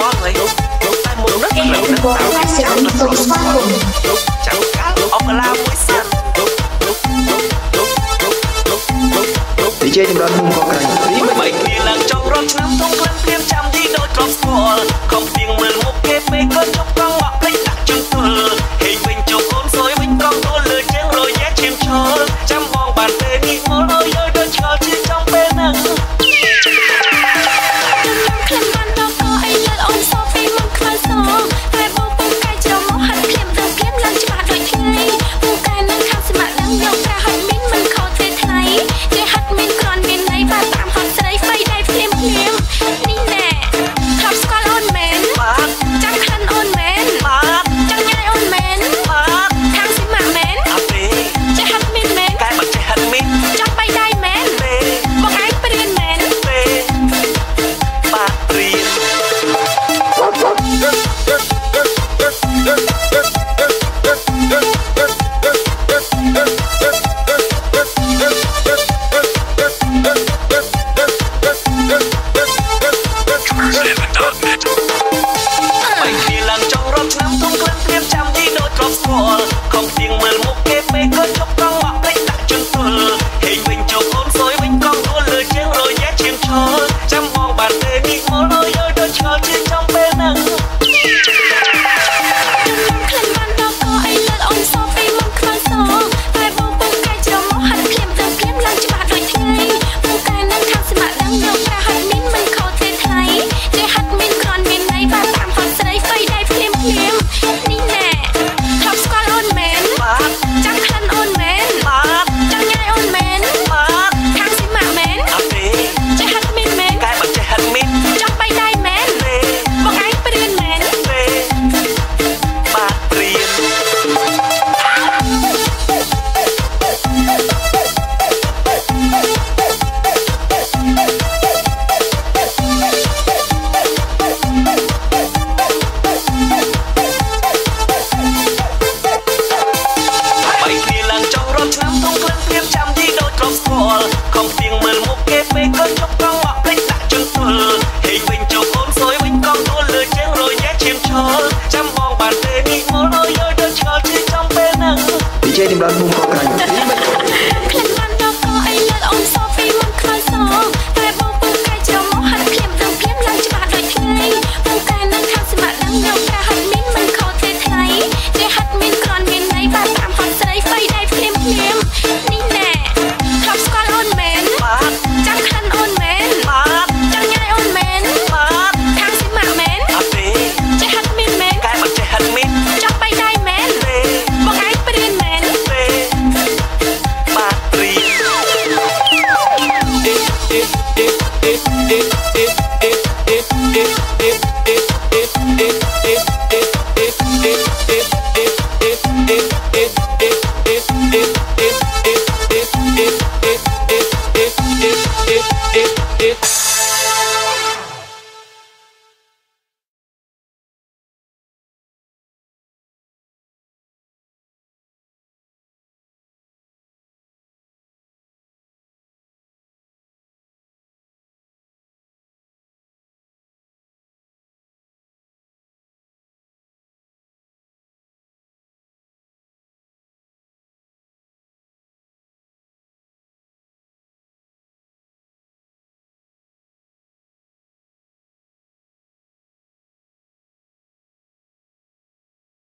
តាមមួយរឹកលើគាត់តែសិរីសុខស្វាគមន៍ចាំកាលអបឡាមួយសិននិយាយចម្រើនមុំក៏ក្រៃពីមិនបីគ្នាឡើងចប់រត់ឆ្នាំទុំខ្លាំងព្រៀបចាំទីដោយទ្រពស្គាល់ không riêng mình. Jazz Move Ukraine.